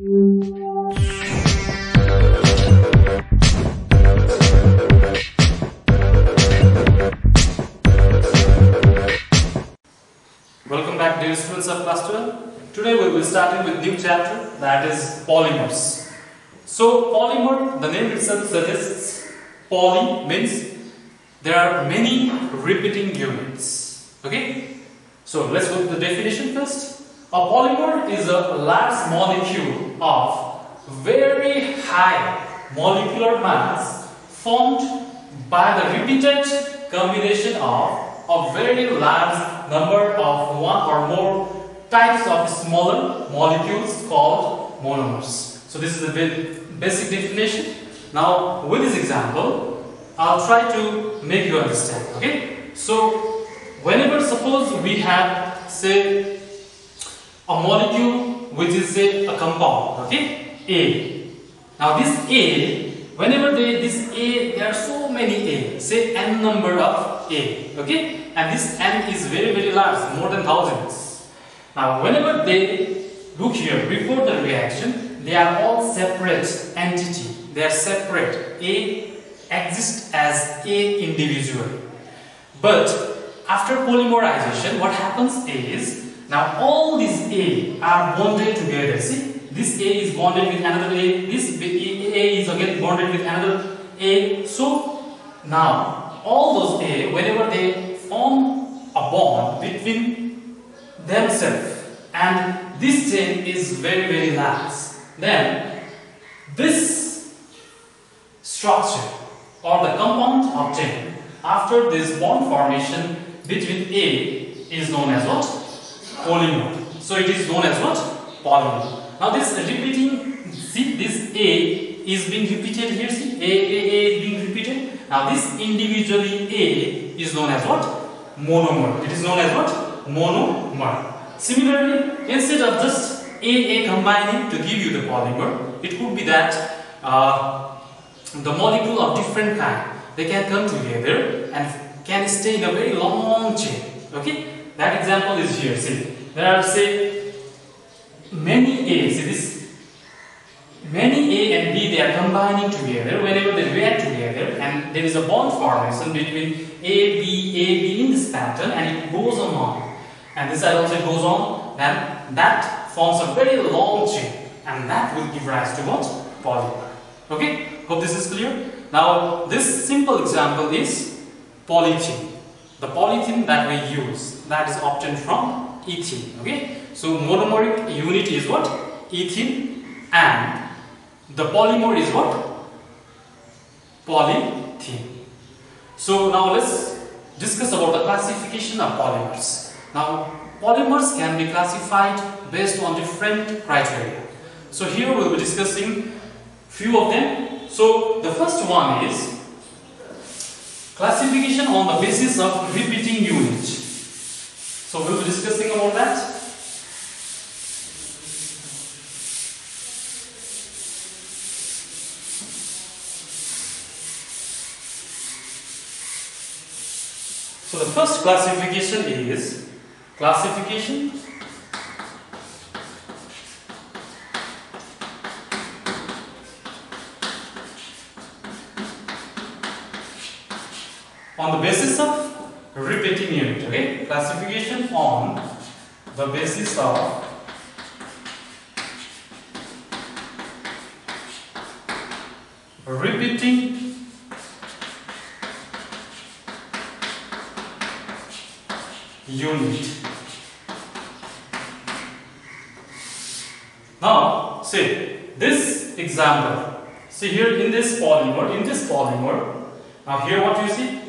Welcome back dear students of class 12. Today we will be starting with new chapter that is polymers. So polymer, the name itself suggests poly means there are many repeating units. Okay? So let's go to the definition first. A polymer is a large molecule of very high molecular mass formed by the repeated combination of a very large number of one or more types of smaller molecules called monomers. So this is the basic definition. Now with this example, I'll try to make you understand. Okay? So whenever suppose we have say a molecule which is say a compound, okay? A. Now this A, whenever they this A, there are so many A, say n number of A, okay? And this n is very very large, more than thousands. Now whenever they look here before the reaction, they are all separate entity. They are separate. A exists as A individual But after polymerization, what happens is now all these A are bonded together. See, this A is bonded with another A. This A is again bonded with another A. So now all those A, whenever they form a bond between themselves, and this chain is very very large, then this structure or the compound obtained after this bond formation between A is known as what? So it is known as what? Polymer. Now this repeating, see this A is being repeated here, see A, A, A is being repeated. Now this individually A is known as what? Monomer. It is known as what? Monomer. Similarly, instead of just A, A combining to give you the polymer, it could be that uh, the molecule of different kind, they can come together and can stay in a very long chain. Okay? That example is here. See, there are say many A. See this? Many A and B they are combining together. Whenever they react together, and there is a bond formation between A, B, A, B in this pattern, and it goes on. And this side also goes on. Then that forms a very long chain, and that will give rise to what? Polymer. Okay? Hope this is clear. Now, this simple example is polythene. The polythene that we use that is obtained from ethene. Okay, so monomeric unit is what ethene, and the polymer is what polythene. So now let's discuss about the classification of polymers. Now polymers can be classified based on different criteria. So here we will be discussing few of them. So the first one is classification on the basis of repeating unit. So we'll be discussing about that. So the first classification is classification on the basis of repeating unit okay classification on the basis of repeating unit. Now see this example see here in this polymer in this polymer now here what you see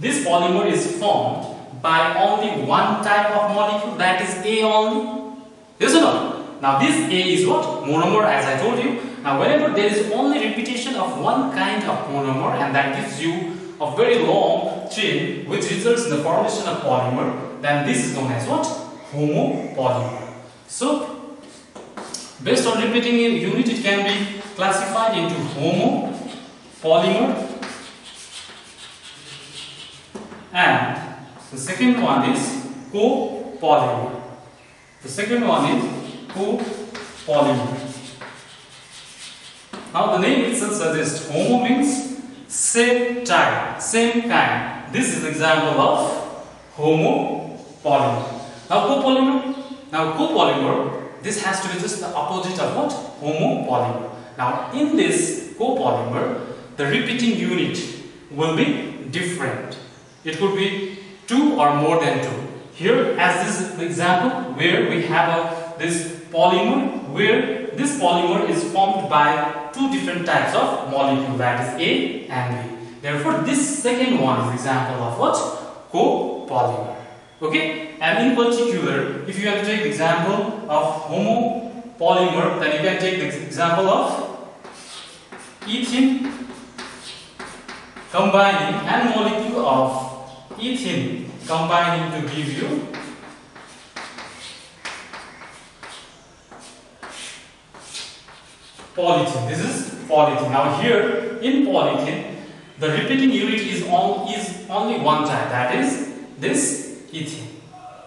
this polymer is formed by only one type of molecule that is A only. Yes or no? Now this A is what? Monomer as I told you. Now whenever there is only repetition of one kind of monomer and that gives you a very long chain which results in the formation of polymer then this is known as what? Homopolymer. So based on repeating unit it can be classified into homo, polymer and the second one is copolymer. The second one is copolymer. Now the name itself suggests homo means same type, same kind. This is an example of homo polymer. Now copolymer. Now copolymer, this has to be just the opposite of what? Homo polymer. Now in this copolymer, the repeating unit will be different. It could be two or more than two. Here as this example where we have a, this polymer where this polymer is formed by two different types of molecule that is A and B. Therefore this second one is example of what? Copolymer. Okay? And in particular if you have to take example of homopolymer then you can take the example of ethene combining and molecule of ethene combining to give you polythene. This is polythene. Now here in polythene, the repeating unit is, all, is only one type. That is this ethene.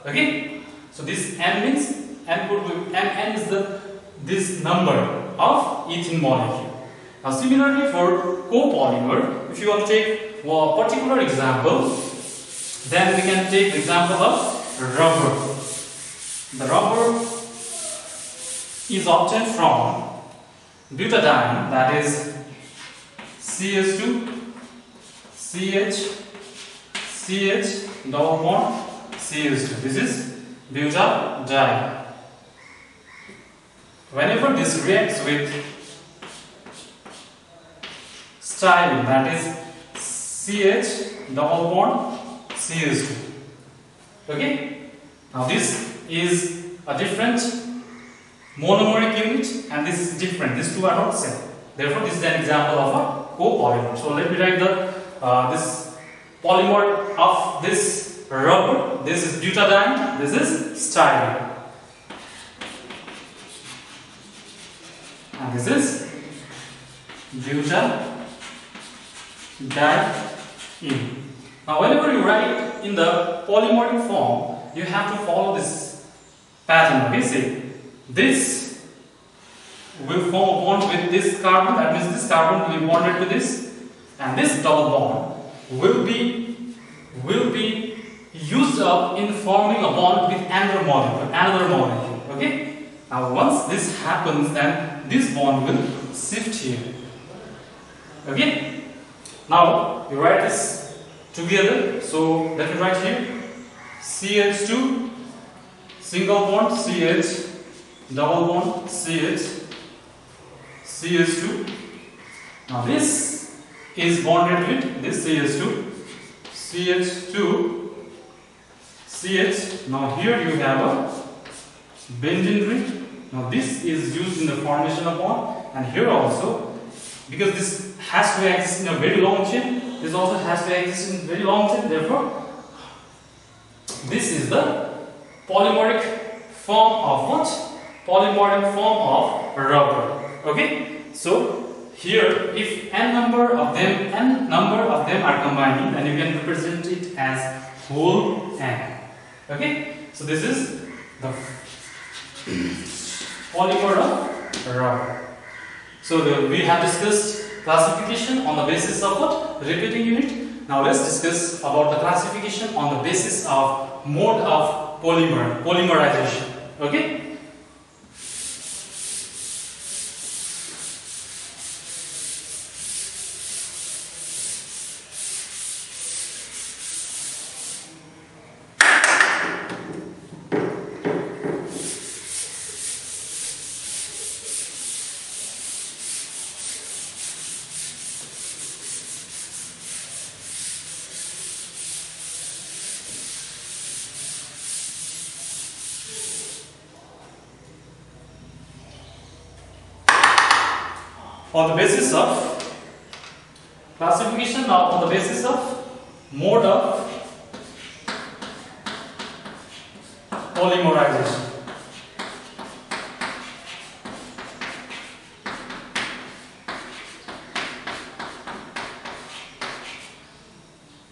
Okay. So this N means N could be N, N is the this number of ethene molecule. Now similarly for copolymer, if you want to take a particular example, then we can take example of rubber. The rubber is obtained from butadiene that is CH2 CH CH double bond CH2 this is butadiene whenever this reacts with styrene that is CH double bond CH2 okay now this is a different monomeric unit and this is different. These two are not same. Therefore, this is an example of a copolymer. So let me write the uh, this polymer of this rubber. This is butadiene. This is styrene. And this is butadiene. Now, whenever you write in the polymeric form, you have to follow this pattern. Okay, see this will form a bond with this carbon that means this carbon will be bonded to this and this double bond will be will be used up in forming a bond with another molecule another molecule okay now once this happens then this bond will shift here okay now you write this together. So let me write here. CH2 single bond CH double bond CH CH2 now this is bonded with this CH2 CH2 CH now here you have a benzene ring. Now this is used in the formation of bond. And here also because this has to exist in a very long chain this also has to exist in very long time therefore this is the polymeric form of what polymeric form of rubber. Okay, so here if n number of them n number of them are combining, then you can represent it as whole n. Okay, so this is the polymer of rubber. So the, we have discussed classification on the basis of what repeating unit. Now let's discuss about the classification on the basis of mode of polymer polymerization. Okay. On the basis of classification now on the basis of mode of polymerization.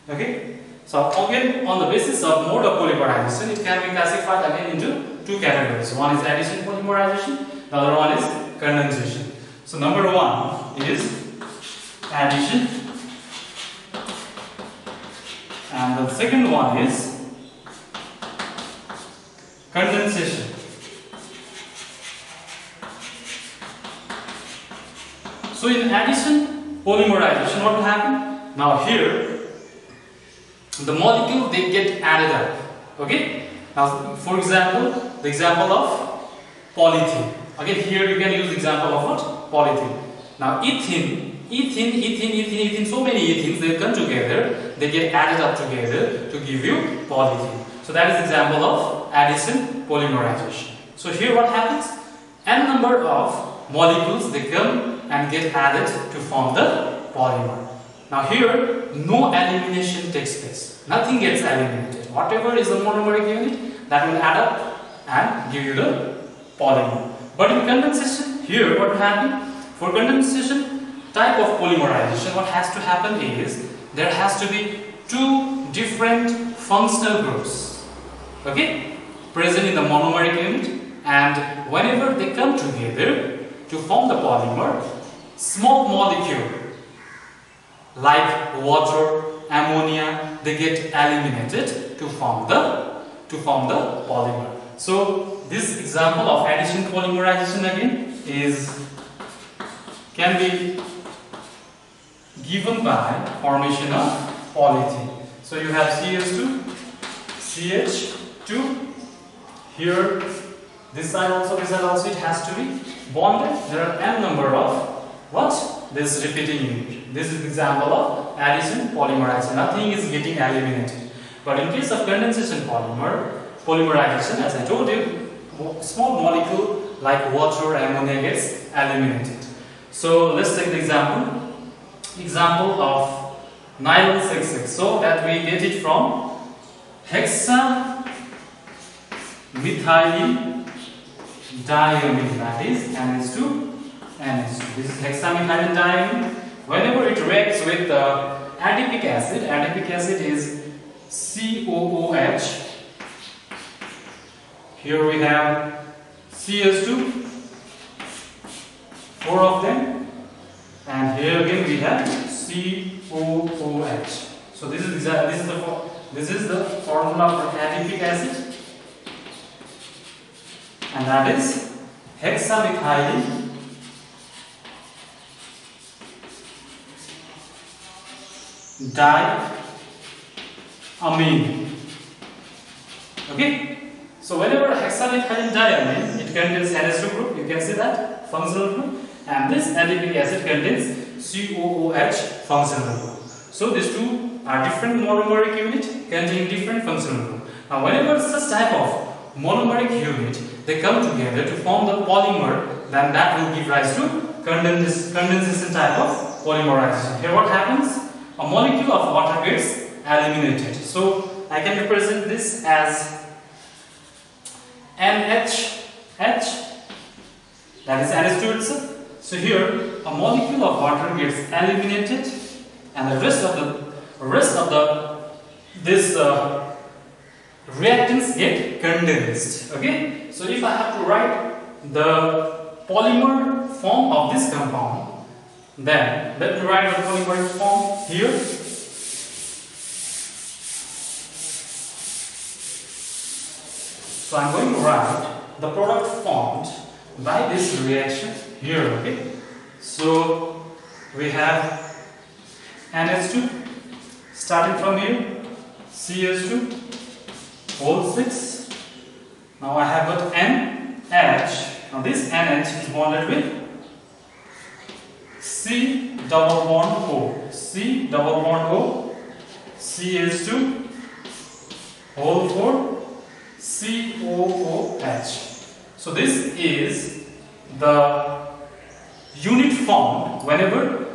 Okay, so again on the basis of mode of polymerization, it can be classified again into two categories. One is addition polymerization, the other one is condensation. So number one is addition and the second one is condensation. So in addition, polymerization, what will happen? Now here, the molecule they get added up. Okay. Now, for example, the example of polythene. Again, here you can use example of what? Polythene. Now, ethene, ethene, ethene, ethene, ethene, so many ethenes, they come together, they get added up together to give you polythene. So that is example of addition polymerization. So here what happens? N number of molecules, they come and get added to form the polymer. Now here, no elimination takes place. Nothing gets eliminated. Whatever is the monomeric unit, that will add up and give you the polymer. But in condensation, here what will happen? For condensation type of polymerization, what has to happen is, there has to be two different functional groups, okay, present in the monomeric unit and whenever they come together to form the polymer, small molecule like water, ammonia, they get eliminated to form the to form the polymer. So this example of addition polymerization again is can be given by formation of polythene. So you have CH2, CH2, here this side also, this side also it has to be bonded. There are n number of what? This repeating unit. This is example of addition polymerization. Nothing is getting eliminated. But in case of condensation polymer, polymerization, as I told you, small molecule like water, ammonia gets eliminated. So let's take the example. Example of nylon 66. So that we get it from hexa methyl diamine that is NH2 NH2. This is hexamethyl diamine. Whenever it reacts with the adipic acid, adipic acid is COOH. Here we have CH2, four of them, and here again we have COOH. So this is this is the this is the formula for adipic acid, and that is hexamethyl diamine. Okay? So whenever hexamethyl diamine, it contains NH2 group, you can see that functional group, and this adipic acid contains COOH functional group. So these two are different monomeric unit containing different functional group. Now whenever such type of monomeric unit they come together to form the polymer, then that will give rise to condensation type of polymerization. Here what happens? a molecule of water gets eliminated. So I can represent this as NH, H, that is NH2 itself. So here a molecule of water gets eliminated and the rest of the rest of the this uh, reactants get condensed. Okay, so if I have to write the polymer form of this compound, then let me write the polymer form here. So I'm going to write the product formed by this reaction here. Okay. So we have NH2 starting from here, CH2, whole 6. Now I have got NH. Now this NH is bonded with C double bond O. C double bond O. CH2 whole 4 COOH. So this is the unit formed whenever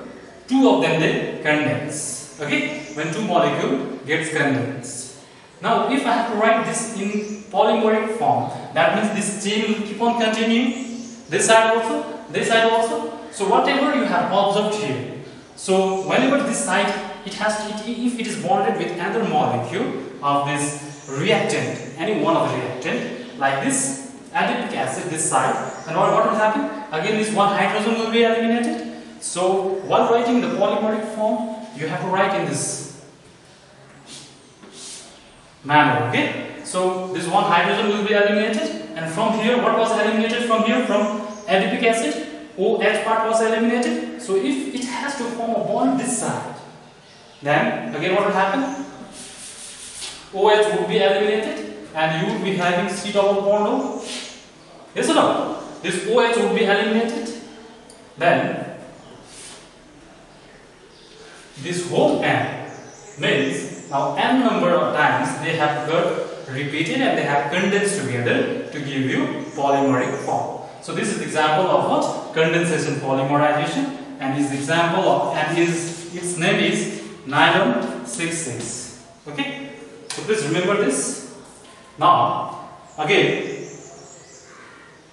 two of them they condense. Okay, when two molecule gets condensed. Now, if I have to write this in polymeric form, that means this chain will keep on continuing. This side also, this side also, so whatever you have observed here, so whenever this site, it has to, if it is bonded with another molecule of this reactant, any one of the reactant, like this adipic acid, this side, and what, what will happen? again this one hydrogen will be eliminated. So while writing the polymeric form, you have to write in this manner. Okay. So this one hydrogen will be eliminated, and from here, what was eliminated from here? From adipic acid, OH part was eliminated. So if it has to form a bond this side, then again what will happen? OH would be eliminated, and you would be having C double bond O. Yes or no? This OH would be eliminated. Then this whole N means now N number of times they have got repeated and they have condensed together to give you polymeric form. So this is example of what? Condensation polymerization and his example of and his its name is nylon 66. Okay? So please remember this. Now again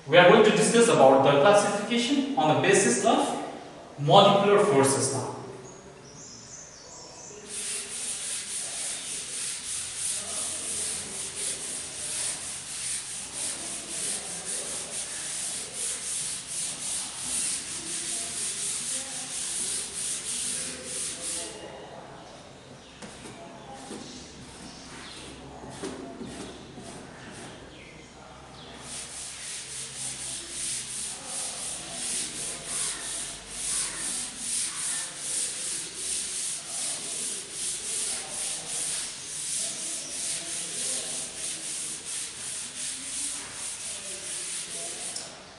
we are going to discuss about the classification on the basis of molecular forces now.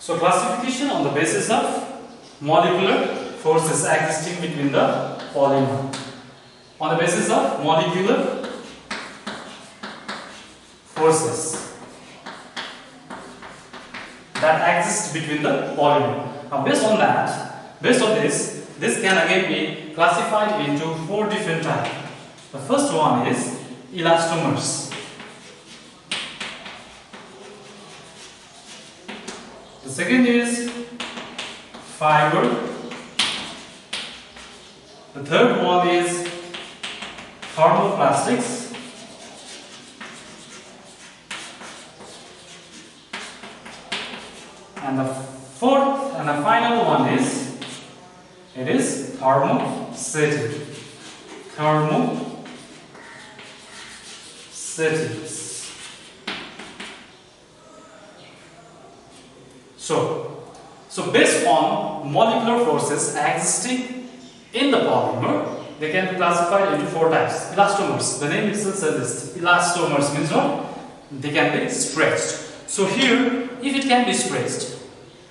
So classification on the basis of molecular forces existing between the polymer. On the basis of molecular forces that exist between the polymer. Now based on that, based on this, this can again be classified into four different types. The first one is elastomers. The second is fiber. The third one is thermoplastics. And the fourth and the final one is it is thermosetting. Thermosettings. So, so based on molecular forces existing in the polymer, they can be classified into four types. Elastomers, the name itself suggests elastomers means what? They can be stretched. So here, if it can be stretched,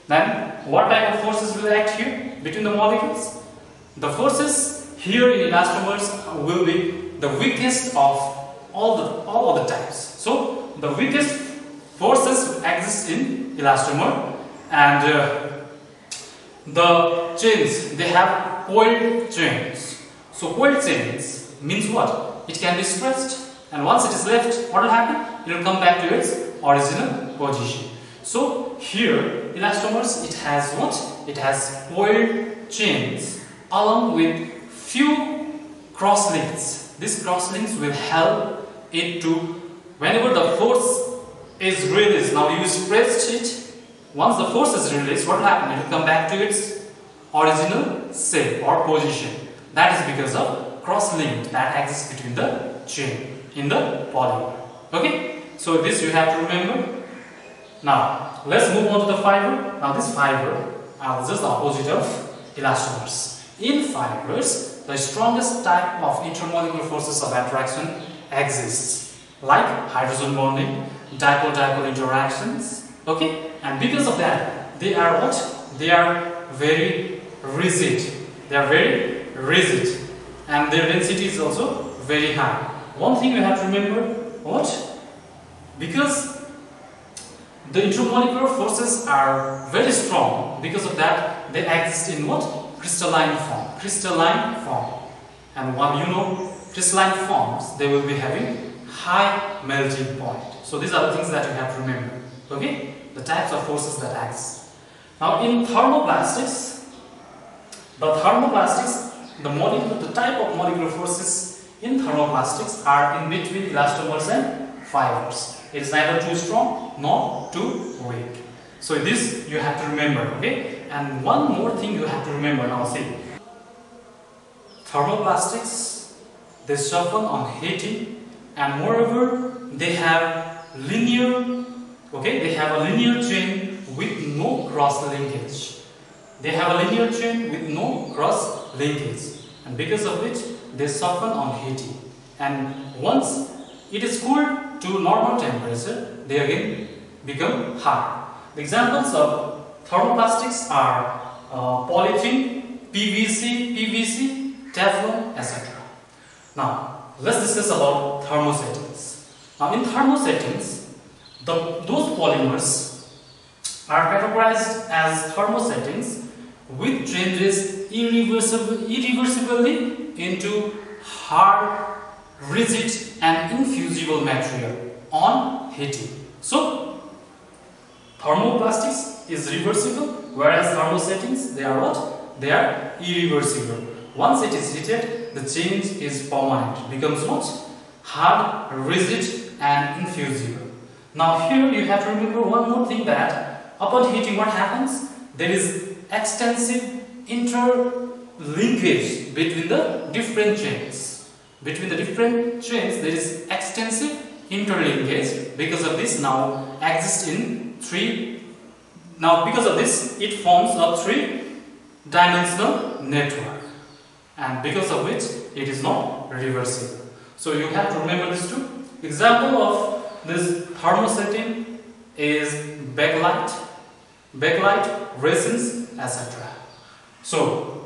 then what type of forces will act here between the molecules? The forces here in elastomers will be the weakest of all the all of the types. So the weakest forces exist in elastomer and uh, the chains they have coiled chains. So coiled chains means what? It can be stretched and once it is left what will happen? It will come back to its original position. So here elastomers it has what? It has coiled chains along with few cross links these cross links will help it to whenever the force is released now you stretched it once the force is released, what will happen? It will come back to its original shape or position. That is because of cross link that exists between the chain in the polymer. Okay? So this you have to remember. Now, let's move on to the fiber. Now this fiber is just the opposite of elastomers. In fibers, the strongest type of intermolecular forces of attraction exists, like hydrogen bonding, dipole-dipole interactions, okay and because of that they are what? They are very rigid. They are very rigid. And their density is also very high. One thing you have to remember what? Because the intermolecular forces are very strong. Because of that they exist in what? Crystalline form. Crystalline form. And when you know crystalline forms they will be having high melting point. So these are the things that you have to remember. Okay the types of forces that acts. Now in thermoplastics, the thermoplastics, the molecule, the type of molecular forces in thermoplastics are in between elastomers and fibers. It is neither too strong nor too weak. So this you have to remember, okay? and one more thing you have to remember now see. Thermoplastics, they soften on heating and moreover they have linear, okay, they have a linear chain with no cross linkage. They have a linear chain with no cross linkage and because of which they soften on heating and once it is cooled to normal temperature they again become hard. The examples of thermoplastics are uh, polythene, PVC, PVC, Teflon, etc. Now let's discuss about thermosettings. Now in thermosettings, the, those polymers are categorized as thermosettings which changes irreversibly into hard, rigid and infusible material on heating. So, thermoplastics is reversible whereas thermosettings they are what? They are irreversible. Once it is heated, the change is permanent, becomes what? Hard, rigid and infusible. Now here you have to remember one more thing that upon heating what happens? There is extensive interlinkage between the different chains. Between the different chains, there is extensive interlinkage. Because of this, now exists in three. Now, because of this, it forms a three-dimensional network, and because of which it is not reversible. So you have to remember this too. Example of this thermosetting is bakelite, bakelite, resins, etc. So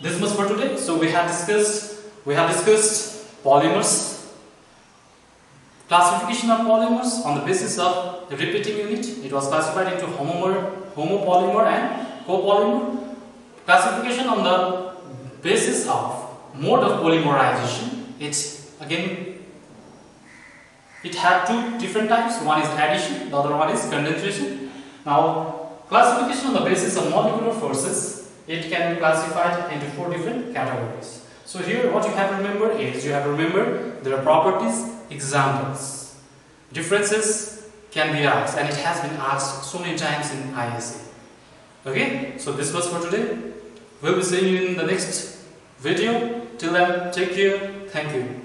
this much for today. So we have discussed we have discussed polymers, classification of polymers on the basis of the repeating unit. It was classified into homomer, homopolymer and copolymer. Classification on the basis of mode of polymerization. It's again it had two different types. One is addition, the other one is condensation. Now Classification on the basis of molecular forces, it can be classified into four different categories. So here what you have to remember is, you have to remember there are properties, examples. Differences can be asked and it has been asked so many times in ISA. Okay, so this was for today. We'll be seeing you in the next video. Till then, take care. Thank you.